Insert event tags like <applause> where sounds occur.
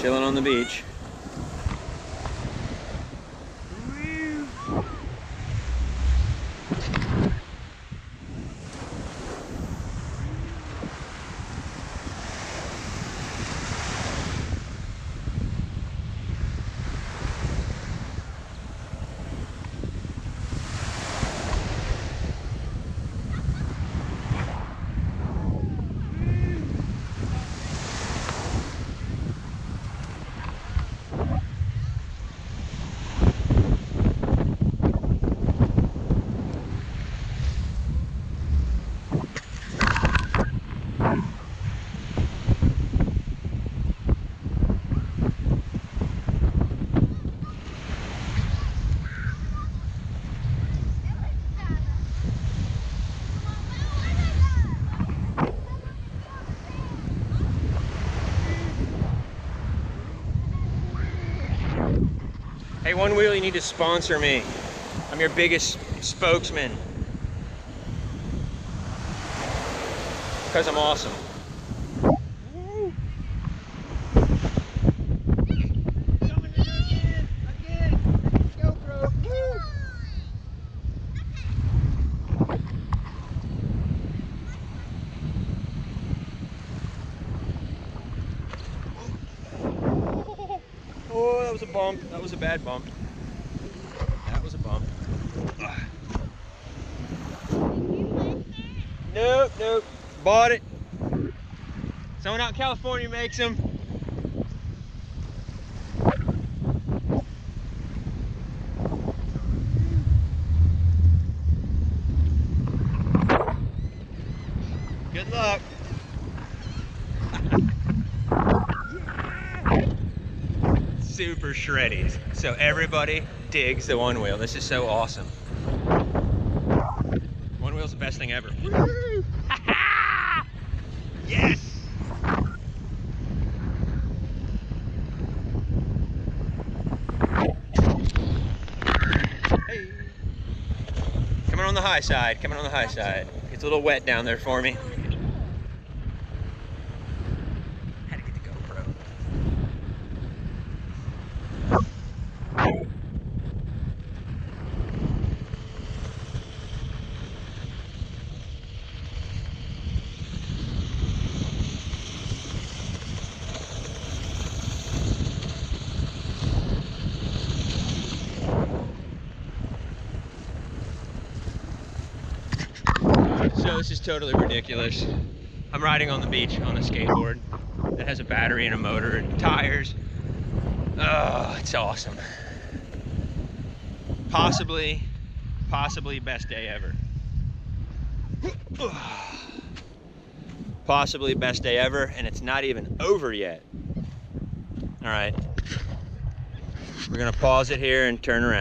chilling on the beach. Hey, Onewheel, you need to sponsor me. I'm your biggest spokesman. Because I'm awesome. Oh, that was a bump. That was a bad bump. That was a bump. Nope, nope. Bought it. Someone out in California makes them. Good luck. Super shreddies. So everybody digs the Onewheel. This is so awesome. Onewheel's the best thing ever. <laughs> yes! Hey. Coming on the high side, coming on the high side. It's a little wet down there for me. Had to get the GoPro. So this is totally ridiculous. I'm riding on the beach on a skateboard that has a battery and a motor and tires. Oh, it's awesome. Possibly, possibly best day ever. <sighs> Possibly best day ever, and it's not even over yet. All right. We're gonna pause it here and turn around.